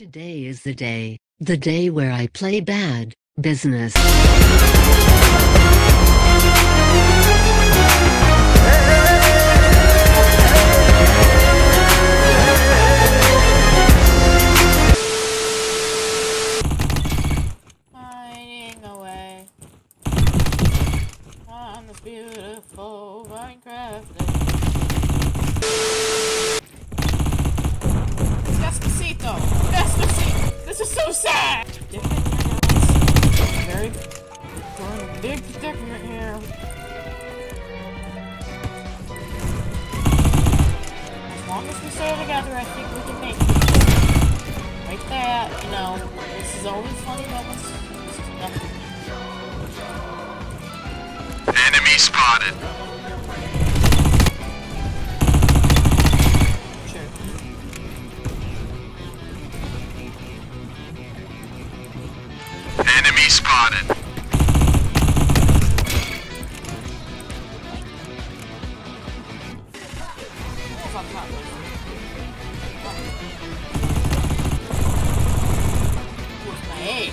Today is the day, the day where I play bad business. Hiding away on this beautiful Minecraft. This is so sad! Very, in big predicament here. As long as we stay together, I think we can make it. Like that, you know, this is always funny moments. Enemy spotted. Spotted.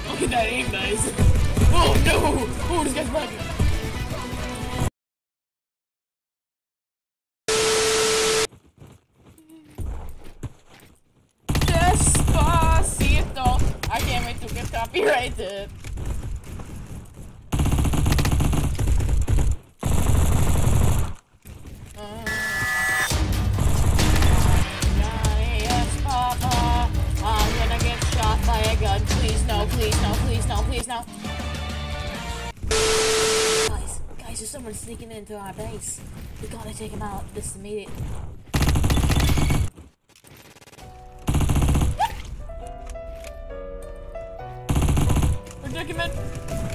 Look at that aim, guys. Oh no! Oh, this guy's bugging. Despacito. I can't wait to get copyrighted. Guys, there's someone sneaking into our base. We gotta take him out this immediate. Predicament.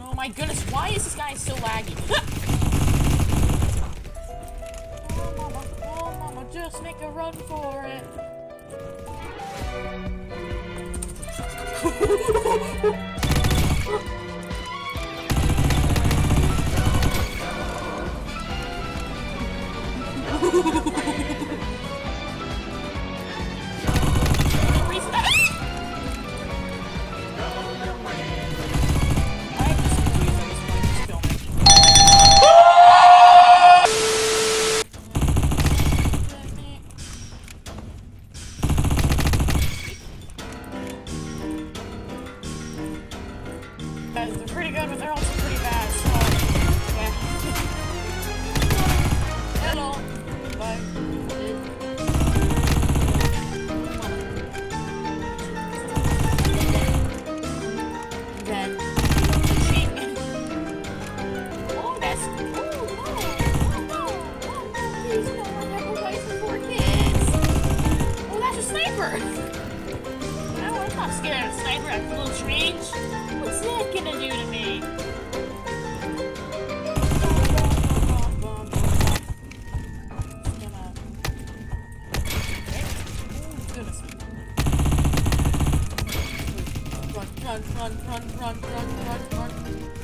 Oh my goodness, why is this guy so laggy? oh mama, oh mama, just make a run for it. not scared of sniper. I'm a little strange. What's that gonna do to me? Run, run, run, run, run, run, run,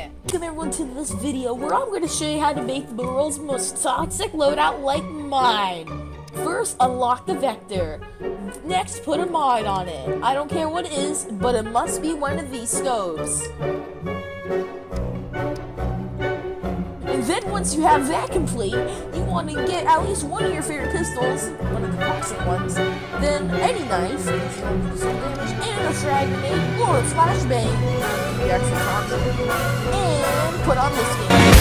yeah. Welcome everyone to this video where I'm going to show you how to make the world's most toxic loadout like mine. First, unlock the vector. Next, put a mod on it. I don't care what it is, but it must be one of these scopes. And then once you have that complete, want to get at least one of your favorite pistols, one of the toxic ones, then any knife, and a frag grenade or a flashbang, the actual toxic, and put on this game.